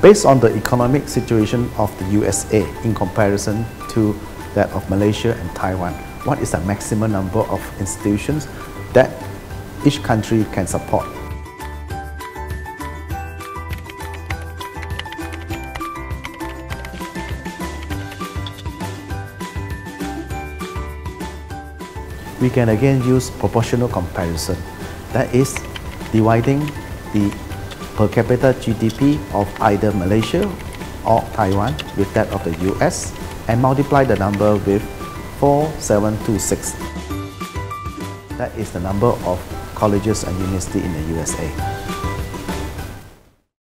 Based on the economic situation of the USA in comparison to that of Malaysia and Taiwan, what is the maximum number of institutions that each country can support? We can again use proportional comparison. That is dividing the per capita GDP of either Malaysia or Taiwan with that of the US and multiply the number with 4726. That is the number of colleges and universities in the USA.